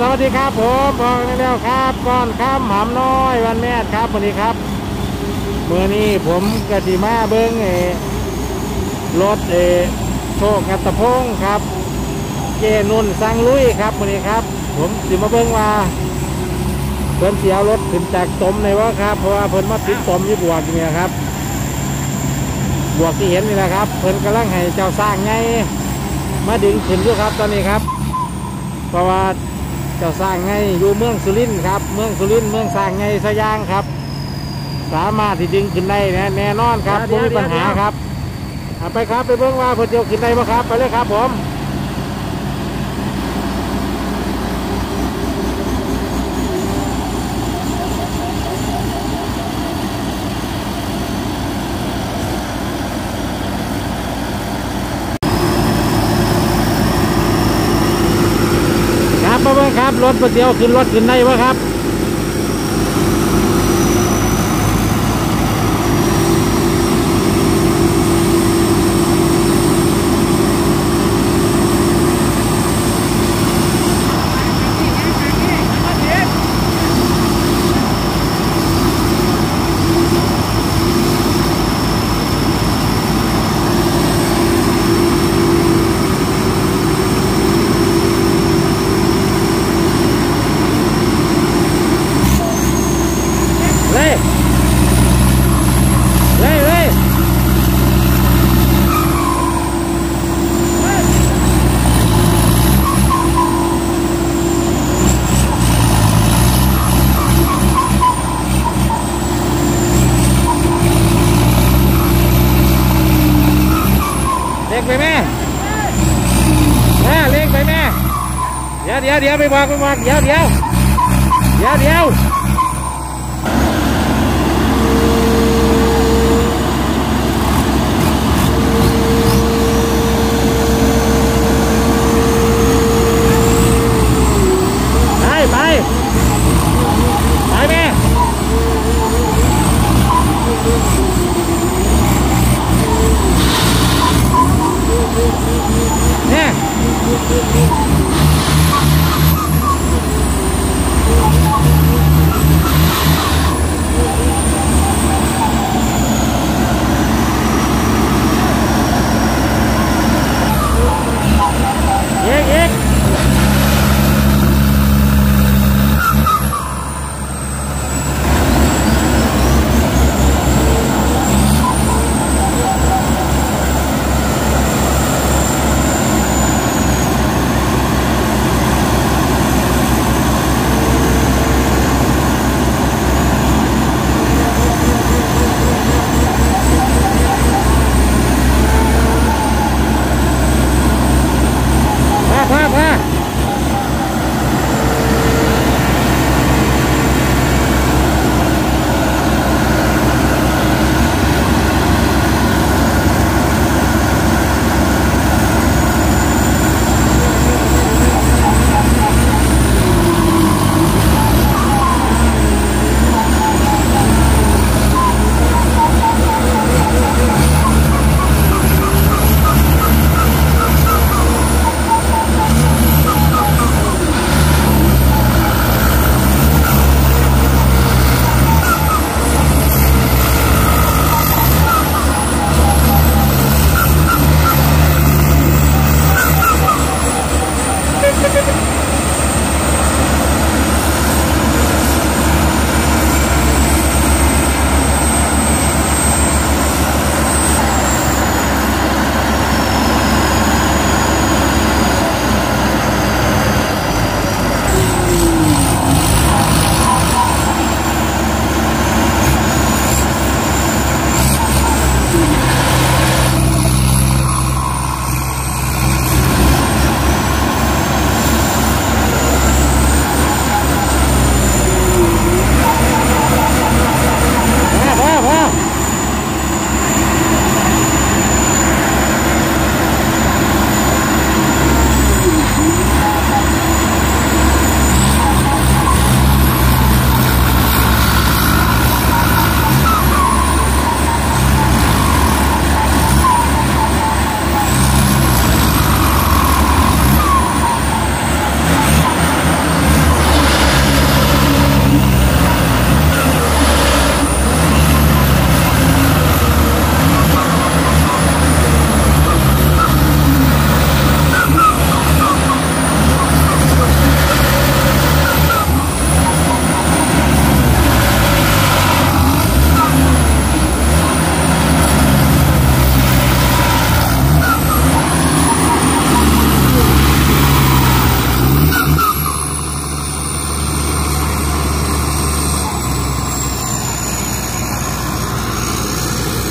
สวัสดีครับผมบอกแล้วครับก้อนข้ามหำน้อยวันแม่ครับวันนี้ครับเมื่อนี้ผมกติมาเบิ้งเอรถเอโชคกัตตพงศ์ครับ เจนุ่นสังลุยครับวันนี้ครับ ผมสิมาเบิ้งว่าเพิ่นเสียรถขึ้นจากตมในวะครับ เพราะว่าเพิ่นมาติดตมยี่บวกเนี่ยครับ บวกที่เห็นนี่แหละครับ เพิ่นกำลังให้เจ้าสร้างไงมาดึงขึ้นอยู่ครับตอนนี้ครับ เพราะว่า เจ้าสร้างไงอยู่เมืองสุรินทร์ครับเมืองสุรินทร์เมืองสร้างไงสยางครับ สามารถที่ดึงขึ้นได้แน่แน่นอนครับไม่มีปัญหาครับเอาไปครับไปเบิ่งว่าเพิ่นเดียวขึ้นได้บ่ครับ ไปเลยครับผม ครับมาเบิ่งครับรถ เพิ่นเดียวขึ้นรถขึ้นได้ปะครับ เลยเลยเลยเล็กไปแม่แม่เล็กไปแม่ เดี๋ยวเดี๋ยวเดี๋ยวไปบอกไปบอกเดี๋ยวเดี๋ยวเดี๋ยวเดี๋ยว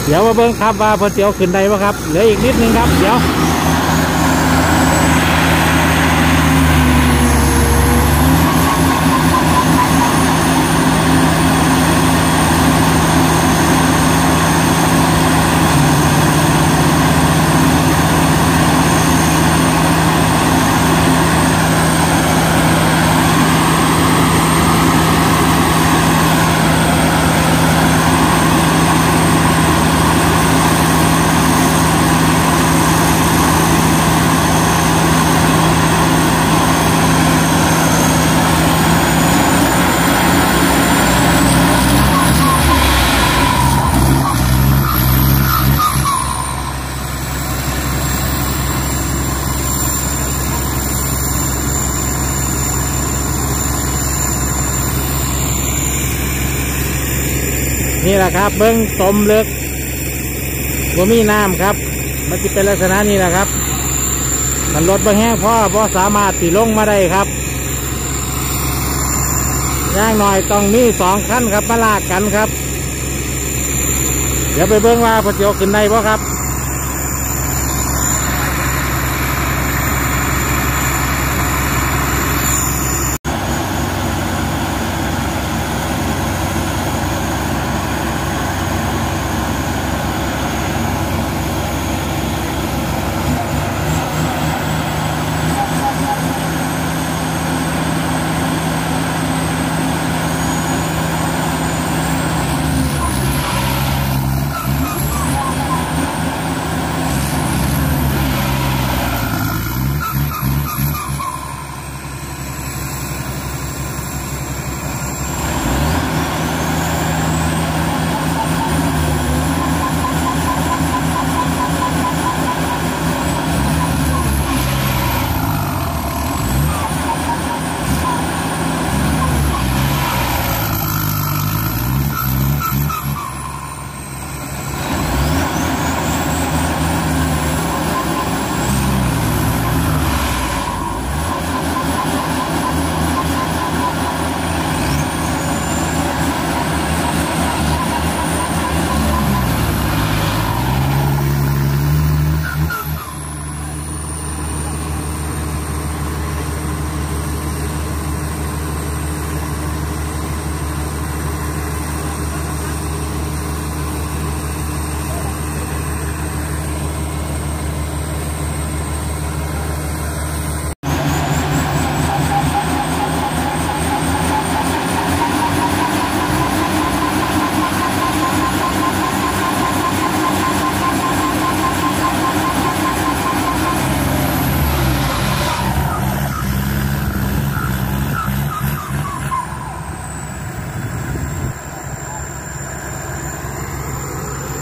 เดี๋ยวมาเบิ้งครับว่าพอเตียวขึ้นได้ปะครับเหลืออีกนิดนึงครับ เดี๋ยว นี่แหละครับ เบิ้งตมเลึกว่มีน้ำครับ มันจะเป็นลักษณะนี้แหละครับมันรถบางแห้งพ่อพ่อสามารถสีลงมาได้ครับย่างหน่อยต้องมีสองขั้นครับมาลากกันครับ เดี๋ยวไปเบิ้งว่าพอเจียวขึ้นได้พ่ครับ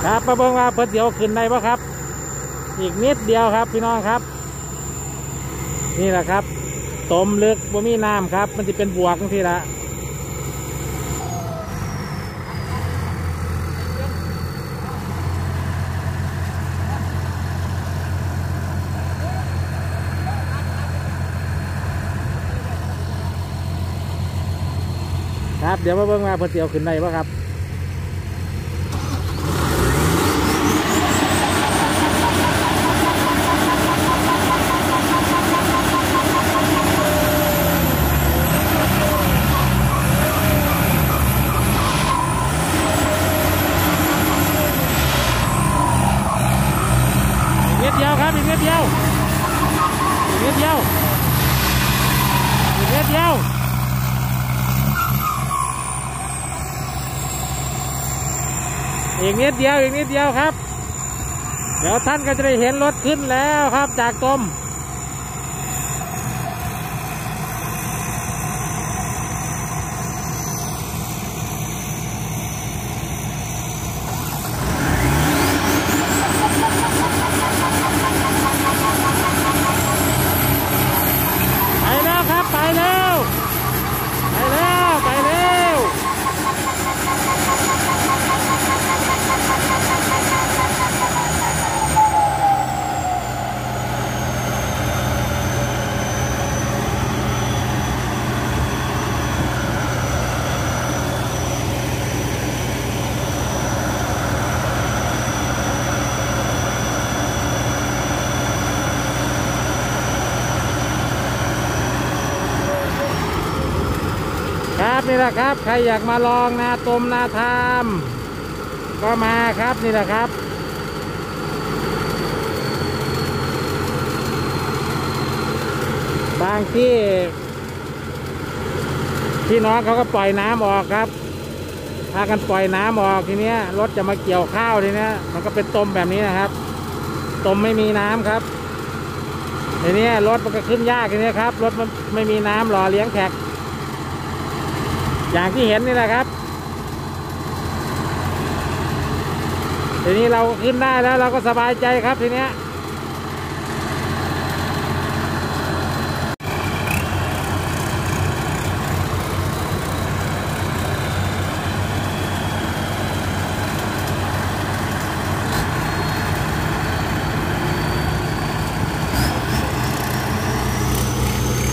ครับมาเบิ่งว่าเพิ่นเดี๋ยวขึ้นได้ปะครับ อีกนิดเดียวครับพี่น้องครับ นี่แหละครับตมลึกบ่มีน้ำครับ มันจะเป็นบวกทีละครับเดี๋ยวมาเบิ่งว่าเพิ่นเดี๋ยวขึ้นได้ปะครับ อีกนิดเดียวครับอีกนิดเดียวอีกนิ ดเดียวอีกนิดเดียวอีกนิดเดียวอีกนิดเดียวครับ เดี๋ยวท่านก็จะได้เห็นรถขึ้นแล้วครับ จากตมไปแล้วครับ ไปแล้วไปแล้วไปแล้ว ครับนี่แหละครับ ใครอยากมาลองนาตมนาทามก็มาครับนี่แหละครับบางที่พี่น้องเขาก็ปล่อยน้ำออกครับพากันปล่อยน้ำออกทีเนี้ยรถจะมาเกี่ยวข้าวทีเนี้ยมันก็เป็นตมแบบนี้นะครับ ตมไม่มีน้ำครับทีเนี้ยรถมันก็ขึ้นยากทีเนี้ยครับรถมันไม่มีน้ำหล่อเลี้ยงแขก อย่างที่เห็นนี่แหละครับทีนี้เราขึ้นได้แล้วเราก็สบายใจครับทีเนี้ย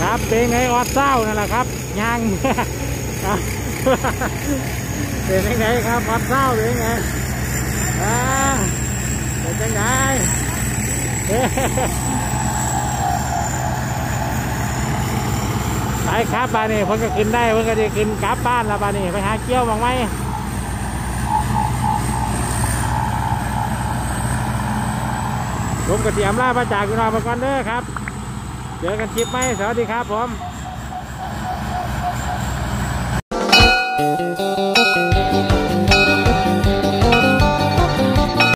ครับเป็นไงออดเศร้านั่นแหละครับยัง เป็นยังไงครับออดเศร้าเป็นยังไงอ่าเป็นยังไงไปครับบ้านนี้เพิ่นก็ขึ้นได้เพิ่นก็จะขึ้นกลับบ้านแล้วบ้านนี้ไปหาเกี้ยวบ้างไหมผมกระเทียมล่ามาจากพี่น้องมาก่อนเด้อครับ เจอกันคลิปไหมสวัสดีครับผม